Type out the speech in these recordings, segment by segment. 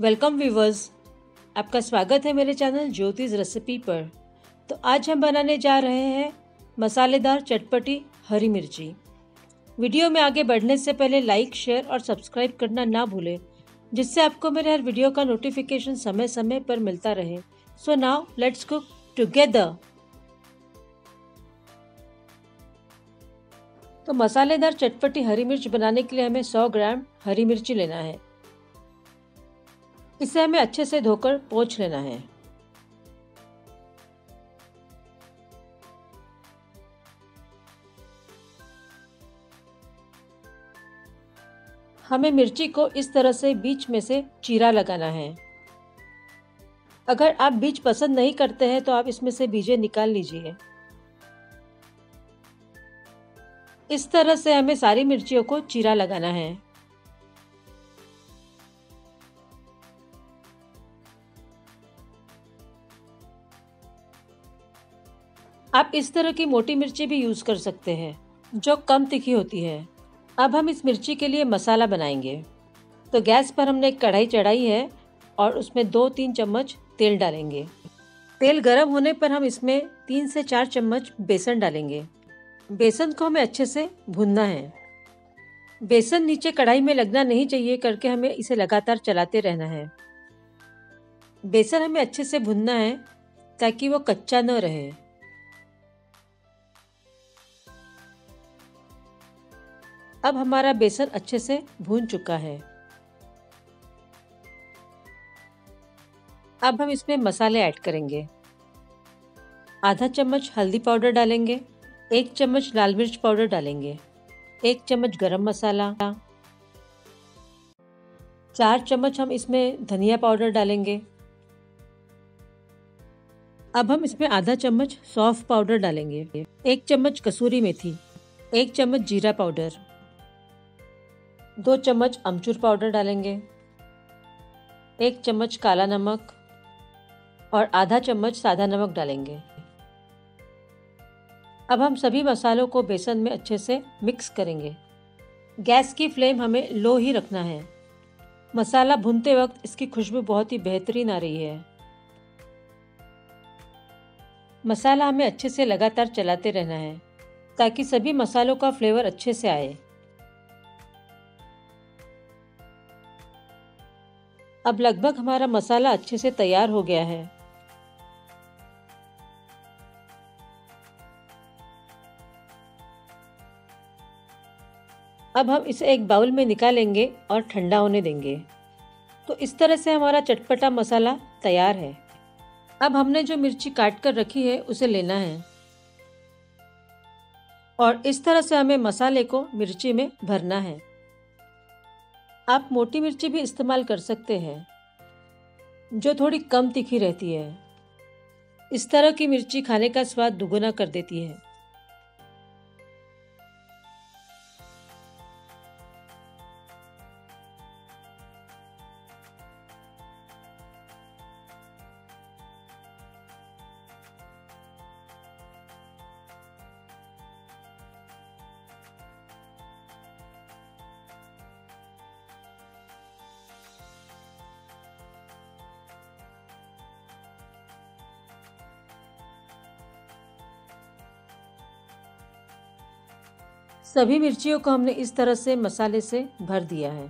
Welcome viewers, आपका स्वागत है मेरे चैनल ज्योतिष रेसिपी पर। तो आज हम बनाने जा रहे हैं मसालेदार चटपटी हरी मिर्ची। वीडियो में आगे बढ़ने से पहले लाइक शेयर और सब्सक्राइब करना ना भूलें, जिससे आपको मेरे हर वीडियो का नोटिफिकेशन समय समय पर मिलता रहे। So now let's cook together तो मसालेदार चटपटी हरी मिर्च बनाने के लिए हमें 100 ग्राम हरी मिर्ची लेना है। इसे हमें अच्छे से धोकर पोंछ लेना है। हमें मिर्ची को इस तरह से बीच में से चीरा लगाना है। अगर आप बीज पसंद नहीं करते हैं तो आप इसमें से बीजे निकाल लीजिए। इस तरह से हमें सारी मिर्चियों को चीरा लगाना है। आप इस तरह की मोटी मिर्ची भी यूज़ कर सकते हैं, जो कम तीखी होती है। अब हम इस मिर्ची के लिए मसाला बनाएँगे। तो गैस पर हमने एक कढ़ाई चढ़ाई है और उसमें दो तीन चम्मच तेल डालेंगे। तेल गर्म होने पर हम इसमें तीन से चार चम्मच बेसन डालेंगे। बेसन को हमें अच्छे से भूनना है। बेसन नीचे कढ़ाई में लगना नहीं चाहिए, करके हमें इसे लगातार चलाते रहना है। बेसन हमें अच्छे से भुनना है, ताकि वो कच्चा न रहे। अब हमारा बेसन अच्छे से भून चुका है। अब हम इसमें मसाले ऐड करेंगे। आधा चम्मच हल्दी पाउडर डालेंगे, एक चम्मच लाल मिर्च पाउडर डालेंगे, एक चम्मच गरम मसाला, चार चम्मच हम इसमें धनिया पाउडर डालेंगे। अब हम इसमें आधा चम्मच सौफ पाउडर डालेंगे, एक चम्मच कसूरी मेथी, एक चम्मच जीरा पाउडर। दो चम्मच अमचूर पाउडर डालेंगे, एक चम्मच काला नमक और आधा चम्मच सादा नमक डालेंगे। अब हम सभी मसालों को बेसन में अच्छे से मिक्स करेंगे। गैस की फ्लेम हमें लो ही रखना है। मसाला भूनते वक्त इसकी खुशबू बहुत ही बेहतरीन आ रही है। मसाला हमें अच्छे से लगातार चलाते रहना है, ताकि सभी मसालों का फ्लेवर अच्छे से आए। अब लगभग हमारा मसाला अच्छे से तैयार हो गया है। अब हम इसे एक बाउल में निकालेंगे और ठंडा होने देंगे। तो इस तरह से हमारा चटपटा मसाला तैयार है। अब हमने जो मिर्ची काट कर रखी है, उसे लेना है। और इस तरह से हमें मसाले को मिर्ची में भरना है। आप मोटी मिर्ची भी इस्तेमाल कर सकते हैं, जो थोड़ी कम तीखी रहती है। इस तरह की मिर्ची खाने का स्वाद दुगुना कर देती है। सभी मिर्चियों को हमने इस तरह से मसाले से भर दिया है।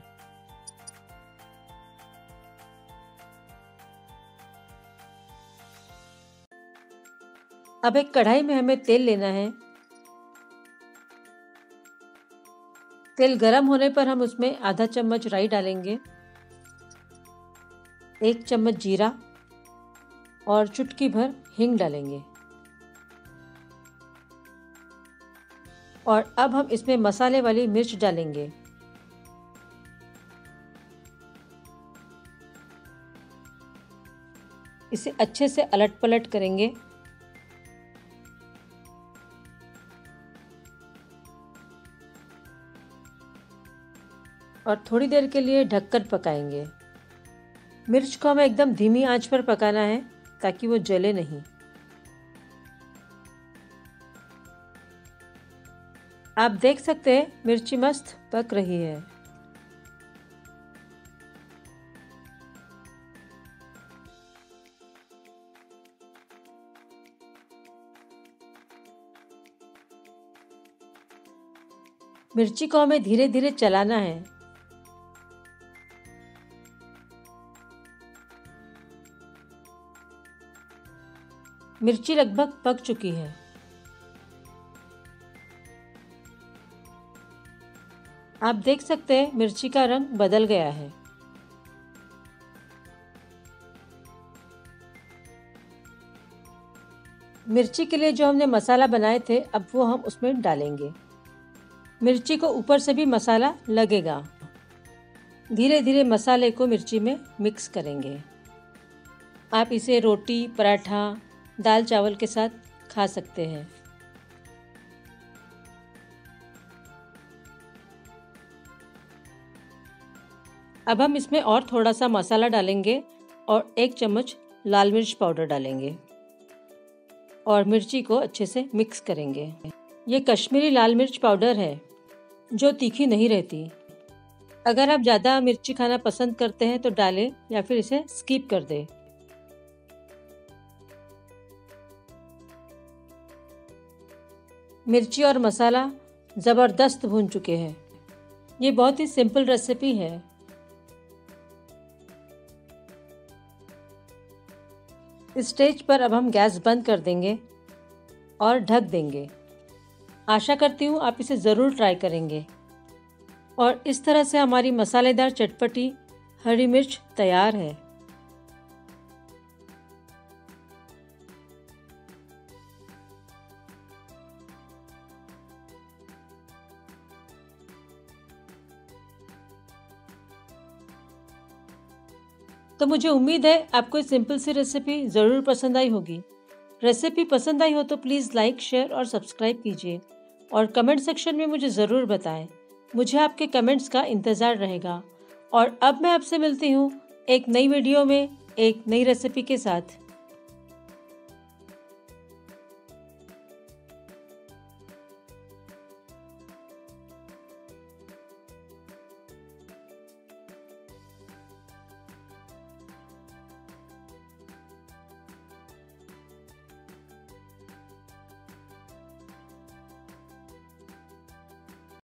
अब एक कढ़ाई में हमें तेल लेना है। तेल गरम होने पर हम उसमें आधा चम्मच राई डालेंगे, एक चम्मच जीरा और चुटकी भर हींग डालेंगे। और अब हम इसमें मसाले वाली मिर्च डालेंगे। इसे अच्छे से अलट पलट करेंगे। और थोड़ी देर के लिए ढककर पकाएँगे। मिर्च को हमें एकदम धीमी आँच पर पकाना है ताकि वो जले नहीं। आप देख सकते हैं, मिर्ची मस्त पक रही है। मिर्ची को हमें धीरे धीरे चलाना है। मिर्ची लगभग पक चुकी है। आप देख सकते हैं, मिर्ची का रंग बदल गया है। मिर्ची के लिए जो हमने मसाला बनाए थे, अब वो हम उसमें डालेंगे। मिर्ची को ऊपर से भी मसाला लगेगा। धीरे धीरे मसाले को मिर्ची में मिक्स करेंगे। आप इसे रोटी, पराठा दाल चावल के साथ खा सकते हैं। अब हम इसमें और थोड़ा सा मसाला डालेंगे और एक चम्मच लाल मिर्च पाउडर डालेंगे और मिर्ची को अच्छे से मिक्स करेंगे। ये कश्मीरी लाल मिर्च पाउडर है, जो तीखी नहीं रहती। अगर आप ज़्यादा मिर्ची खाना पसंद करते हैं तो डालें या फिर इसे स्किप कर दें। मिर्ची और मसाला ज़बरदस्त भून चुके हैं। ये बहुत ही सिंपल रेसिपी है। स्टेज पर अब हम गैस बंद कर देंगे और ढक देंगे। आशा करती हूँ आप इसे ज़रूर ट्राई करेंगे। और इस तरह से हमारी मसालेदार चटपटी, हरी मिर्च तैयार है। तो मुझे उम्मीद है आपको ये सिंपल सी रेसिपी ज़रूर पसंद आई होगी। रेसिपी पसंद आई हो तो प्लीज़ लाइक शेयर और सब्सक्राइब कीजिए। और कमेंट सेक्शन में मुझे ज़रूर बताएँ। मुझे आपके कमेंट्स का इंतज़ार रहेगा। और अब मैं आपसे मिलती हूँ एक नई वीडियो में, एक नई रेसिपी के साथ।